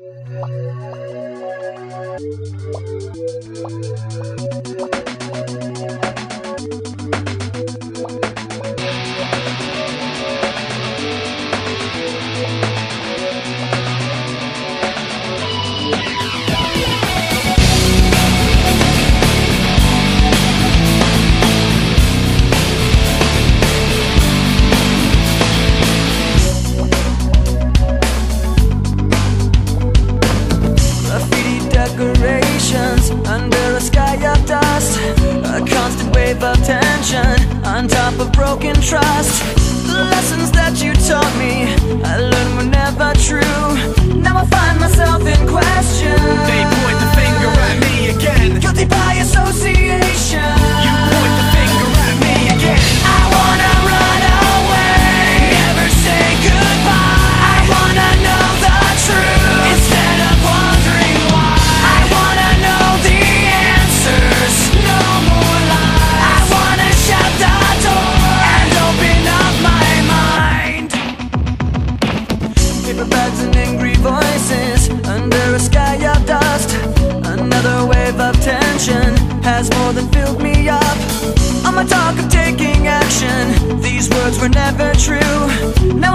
Thank you. broken trust. has more than filled me up. On my talk of taking action, these words were never true. Now